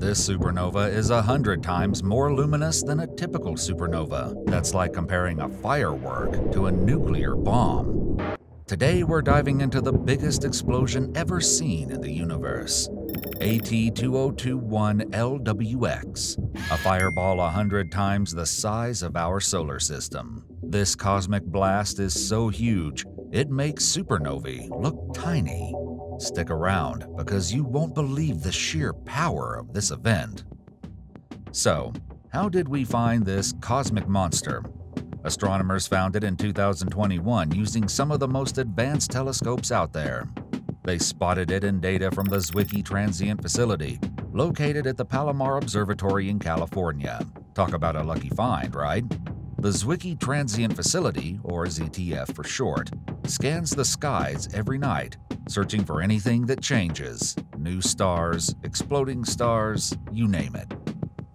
This supernova is a hundred times more luminous than a typical supernova. That's like comparing a firework to a nuclear bomb. Today we're diving into the biggest explosion ever seen in the universe. AT2021 LWX, a fireball a hundred times the size of our solar system. This cosmic blast is so huge, it makes supernovae look tiny. Stick around because you won't believe the sheer power of this event. So, how did we find this cosmic monster? Astronomers found it in 2021 using some of the most advanced telescopes out there. They spotted it in data from the Zwicky Transient Facility, located at the Palomar Observatory in California. Talk about a lucky find, right? The Zwicky Transient Facility, or ZTF for short, scans the skies every night, searching for anything that changes new stars, exploding stars, you name it.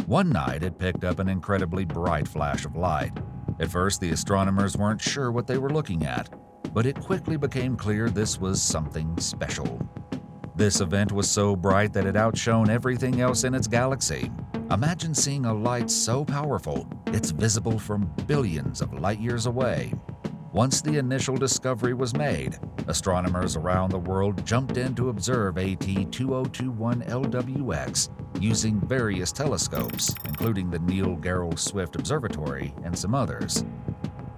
One night, it picked up an incredibly bright flash of light. At first, the astronomers weren't sure what they were looking at, but it quickly became clear this was something special. This event was so bright that it outshone everything else in its galaxy. Imagine seeing a light so powerful it's visible from billions of light years away. Once the initial discovery was made, astronomers around the world jumped in to observe AT2021LWX using various telescopes, including the Neil Gehrels Swift Observatory and some others.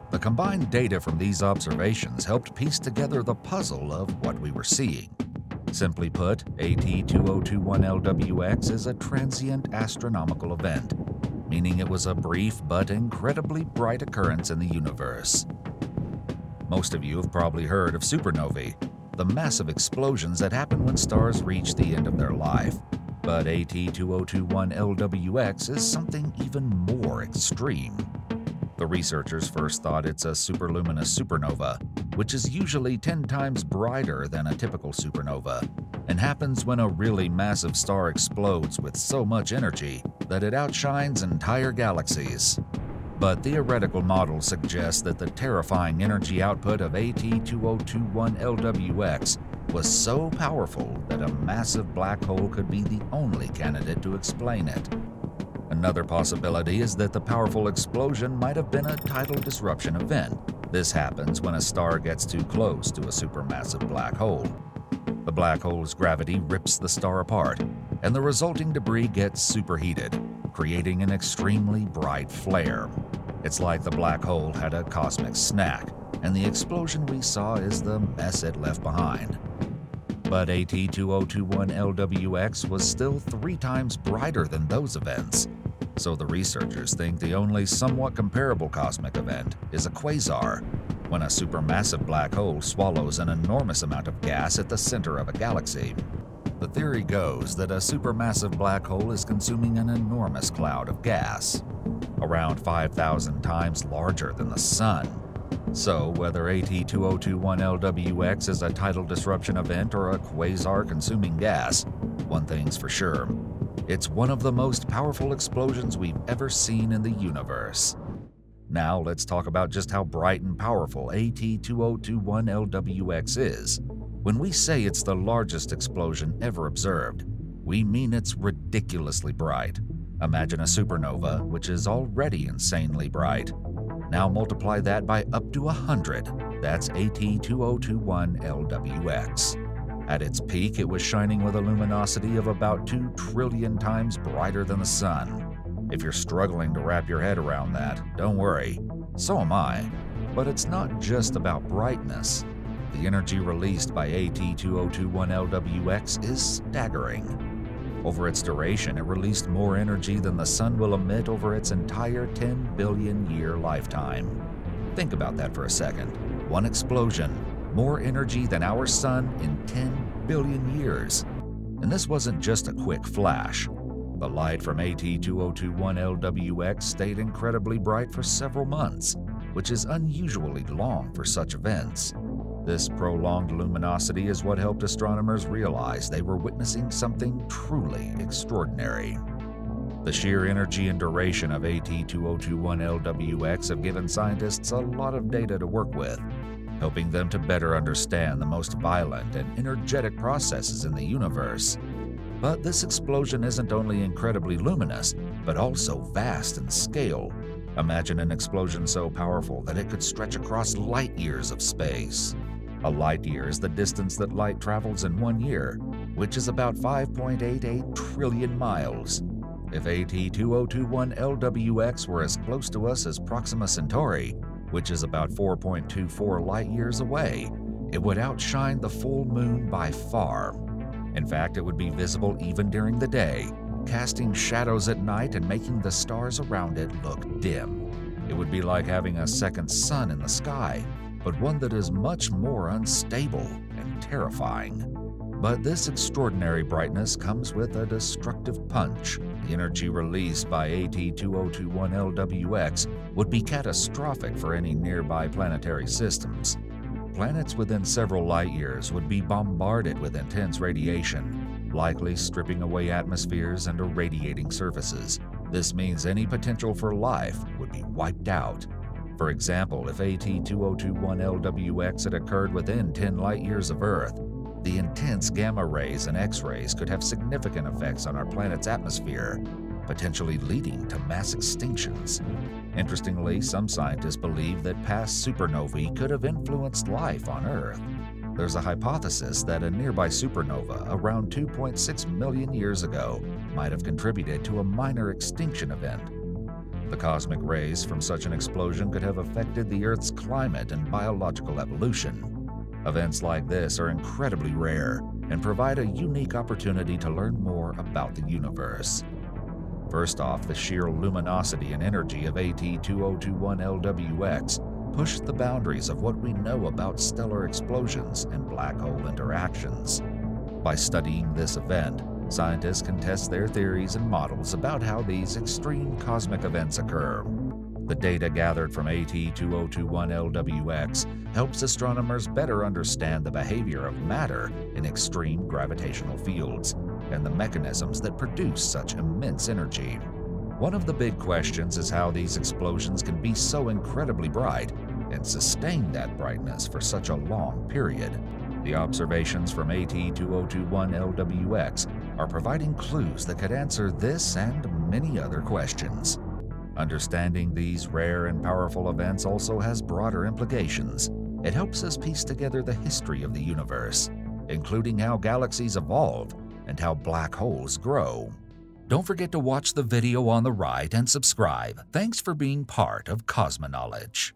The combined data from these observations helped piece together the puzzle of what we were seeing. Simply put, AT2021LWX is a transient astronomical event, meaning it was a brief but incredibly bright occurrence in the universe. Most of you have probably heard of supernovae, the massive explosions that happen when stars reach the end of their life. But AT2021LWX is something even more extreme. The researchers first thought it's a superluminous supernova, which is usually 10 times brighter than a typical supernova, and happens when a really massive star explodes with so much energy that it outshines entire galaxies. But theoretical models suggest that the terrifying energy output of AT2021LWX was so powerful that a massive black hole could be the only candidate to explain it. Another possibility is that the powerful explosion might have been a tidal disruption event. This happens when a star gets too close to a supermassive black hole. The black hole's gravity rips the star apart, and the resulting debris gets superheated, creating an extremely bright flare. It's like the black hole had a cosmic snack, and the explosion we saw is the mess it left behind. But AT2021LWX was still three times brighter than those events, so the researchers think the only somewhat comparable cosmic event is a quasar, when a supermassive black hole swallows an enormous amount of gas at the center of a galaxy. The theory goes that a supermassive black hole is consuming an enormous cloud of gas, around 5,000 times larger than the Sun. So, whether AT2021LWX is a tidal disruption event or a quasar consuming gas, one thing's for sure it's one of the most powerful explosions we've ever seen in the universe. Now, let's talk about just how bright and powerful AT2021LWX is. When we say it's the largest explosion ever observed, we mean it's ridiculously bright. Imagine a supernova, which is already insanely bright. Now multiply that by up to 100. That's AT2021LWX. At its peak, it was shining with a luminosity of about 2 trillion times brighter than the sun. If you're struggling to wrap your head around that, don't worry. So am I. But it's not just about brightness. The energy released by AT2021LWX is staggering. Over its duration, it released more energy than the Sun will emit over its entire 10 billion year lifetime. Think about that for a second. One explosion, more energy than our Sun in 10 billion years. And this wasn't just a quick flash. The light from AT2021LWX stayed incredibly bright for several months, which is unusually long for such events. This prolonged luminosity is what helped astronomers realize they were witnessing something truly extraordinary. The sheer energy and duration of AT2021LWX have given scientists a lot of data to work with, helping them to better understand the most violent and energetic processes in the universe. But this explosion isn't only incredibly luminous, but also vast in scale. Imagine an explosion so powerful that it could stretch across light years of space. A light year is the distance that light travels in one year, which is about 5.88 trillion miles. If AT2021 LWX were as close to us as Proxima Centauri, which is about 4.24 light years away, it would outshine the full moon by far. In fact, it would be visible even during the day, casting shadows at night and making the stars around it look dim. It would be like having a second sun in the sky, but one that is much more unstable and terrifying. But this extraordinary brightness comes with a destructive punch. The energy released by AT2021LWX would be catastrophic for any nearby planetary systems. Planets within several light years would be bombarded with intense radiation, likely stripping away atmospheres and irradiating surfaces. This means any potential for life would be wiped out. For example, if AT2021LWX had occurred within 10 light years of Earth, the intense gamma rays and X rays could have significant effects on our planet's atmosphere, potentially leading to mass extinctions. Interestingly, some scientists believe that past supernovae could have influenced life on Earth. There's a hypothesis that a nearby supernova around 2.6 million years ago might have contributed to a minor extinction event. The cosmic rays from such an explosion could have affected the Earth's climate and biological evolution. Events like this are incredibly rare and provide a unique opportunity to learn more about the universe. First off, the sheer luminosity and energy of AT2021LWX pushed the boundaries of what we know about stellar explosions and black hole interactions. By studying this event, scientists can test their theories and models about how these extreme cosmic events occur. The data gathered from AT2021LWX helps astronomers better understand the behavior of matter in extreme gravitational fields and the mechanisms that produce such immense energy. One of the big questions is how these explosions can be so incredibly bright and sustain that brightness for such a long period. The observations from AT2021LWX are providing clues that could answer this and many other questions. Understanding these rare and powerful events also has broader implications. It helps us piece together the history of the universe, including how galaxies evolve and how black holes grow. Don't forget to watch the video on the right and subscribe. Thanks for being part of Cosmoknowledge.